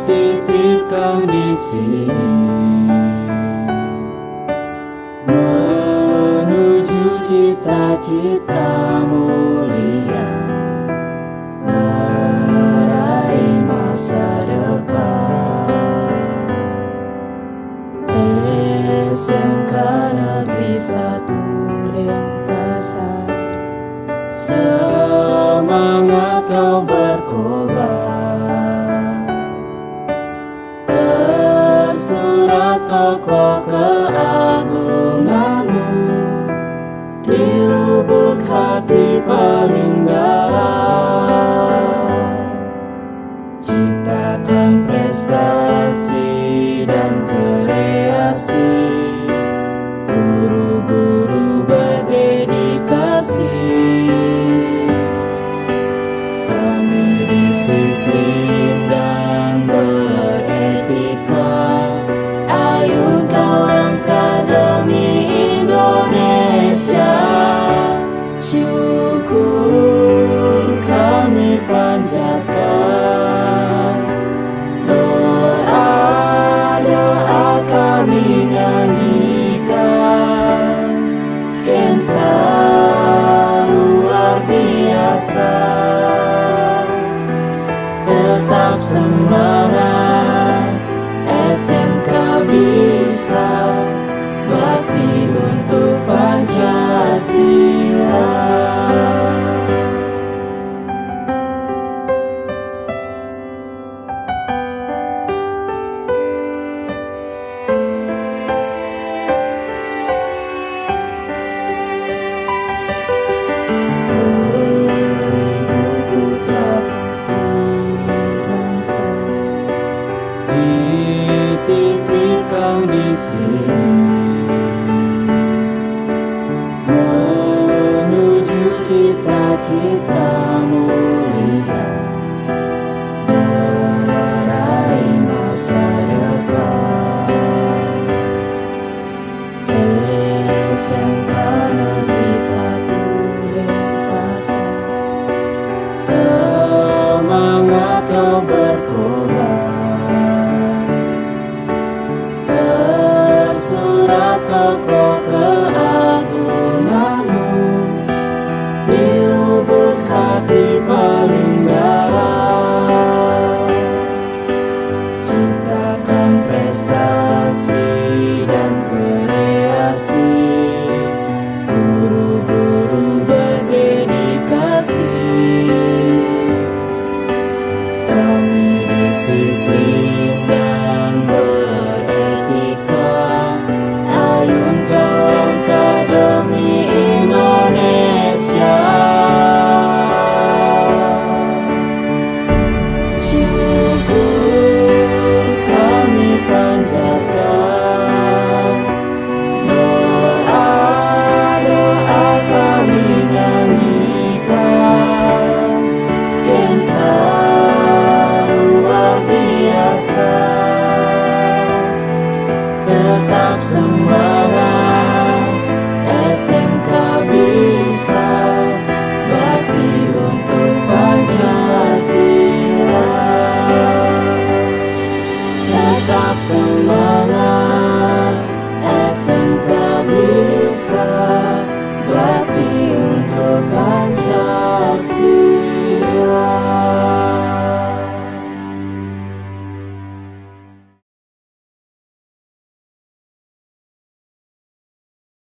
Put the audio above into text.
dititipkan di sini menuju cita-cita mulia. Meraih masa depan. SMK Negeri Satu Denpasar. Semangat kau Kokoh keagunganmu Di lubuk hati paling sempurna